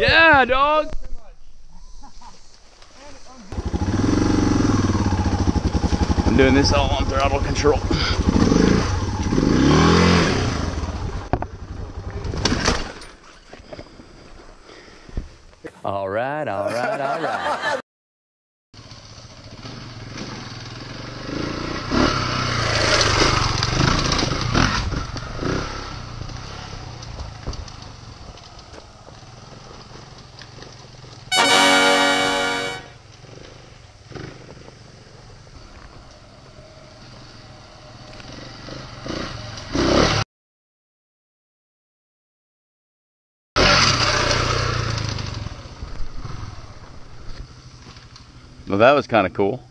Yeah, dog. I'm doing this all on throttle control. All right, all right, all right. Well, that was kind of cool.